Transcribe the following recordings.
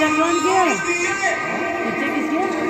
you gotta run again. You take his gift?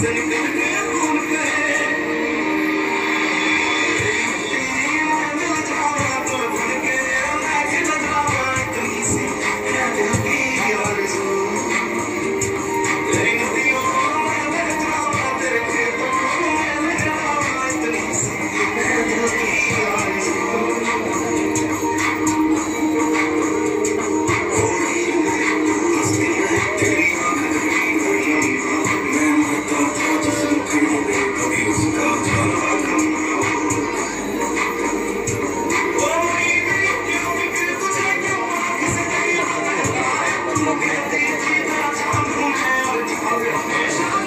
say, say, say, say. Música